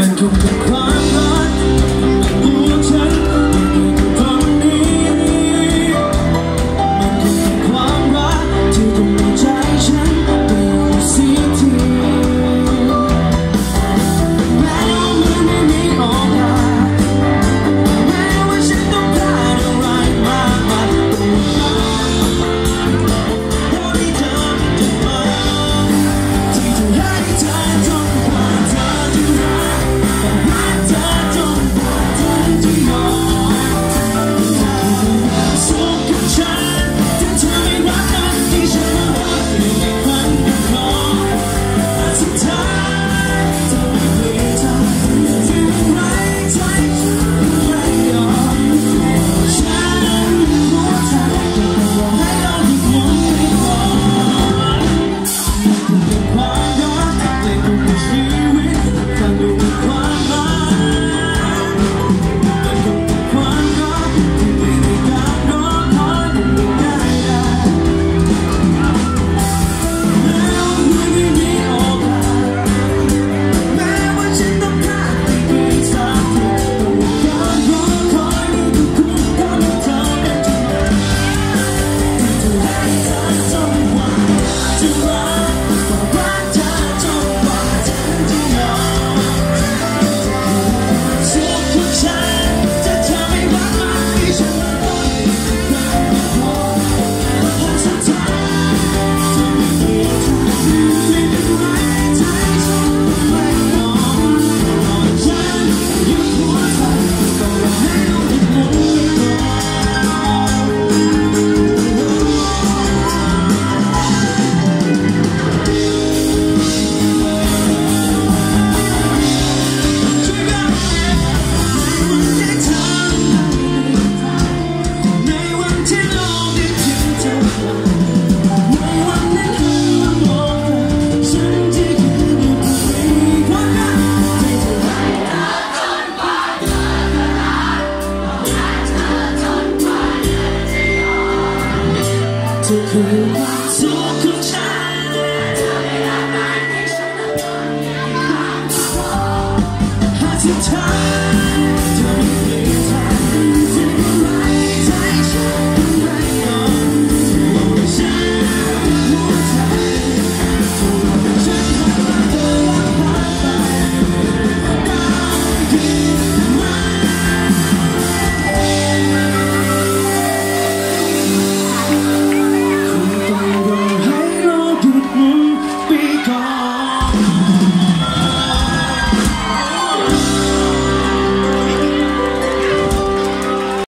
感动的快。